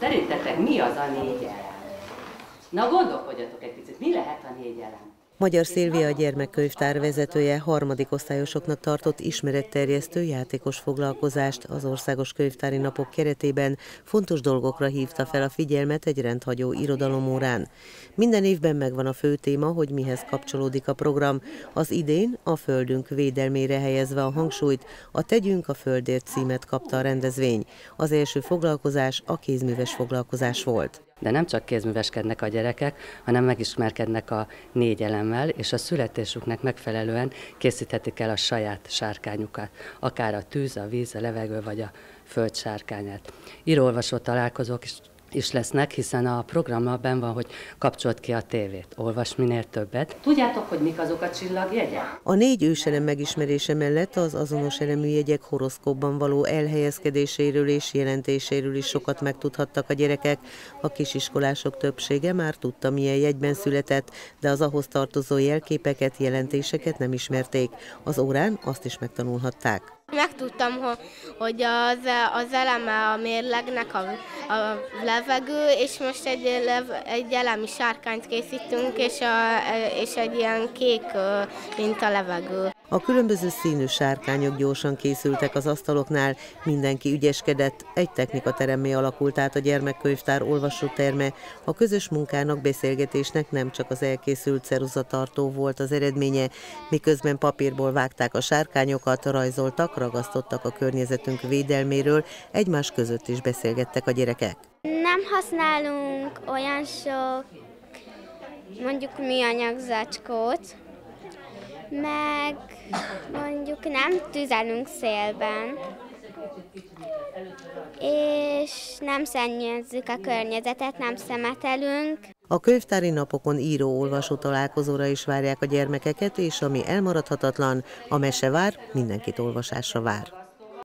Szerintetek mi az a négy elem? Na gondolkodjatok egy picit, mi lehet a négy elem? Magyar Szilvia a gyermekkönyvtár vezetője harmadik osztályosoknak tartott ismeretterjesztő játékos foglalkozást az Országos Könyvtári Napok keretében fontos dolgokra hívta fel a figyelmet egy rendhagyó irodalomórán. Minden évben megvan a fő téma, hogy mihez kapcsolódik a program. Az idén a Földünk védelmére helyezve a hangsúlyt, a Tegyünk a Földért címet kapta a rendezvény. Az első foglalkozás a kézműves foglalkozás volt de nem csak kézműveskednek a gyerekek, hanem megismerkednek a négy elemmel, és a születésüknek megfelelően készíthetik el a saját sárkányukat, akár a tűz, a víz, a levegő vagy a föld sárkányát. Írólvasó találkozók is is lesznek, hiszen a programban ben van, hogy kapcsolt ki a tévét, olvas minél többet. Tudjátok, hogy mik azok a csillagjegyek? A négy őselem megismerése mellett az azonos elemű jegyek horoszkópban való elhelyezkedéséről és jelentéséről is sokat megtudhattak a gyerekek. A kisiskolások többsége már tudta, milyen jegyben született, de az ahhoz tartozó jelképeket, jelentéseket nem ismerték. Az órán azt is megtanulhatták. Megtudtam, hogy az, az eleme a mérlegnek a, a levegő, és most egy, lev, egy elemi sárkányt készítünk, és, a, és egy ilyen kék, mint a levegő. A különböző színű sárkányok gyorsan készültek az asztaloknál, mindenki ügyeskedett, egy technikateremmé alakult át a gyermekkönyvtár olvasóterme. A közös munkának, beszélgetésnek nem csak az elkészült ceruzatartó volt az eredménye, miközben papírból vágták a sárkányokat, rajzoltak, ragasztottak a környezetünk védelméről, egymás között is beszélgettek a gyerekek. Nem használunk olyan sok mondjuk műanyag zacskót, meg mondjuk nem tüzelünk szélben, és nem szennyezzük a környezetet, nem szemetelünk. A könyvtári napokon író-olvasó találkozóra is várják a gyermekeket, és ami elmaradhatatlan, a mese vár, mindenkit olvasásra vár.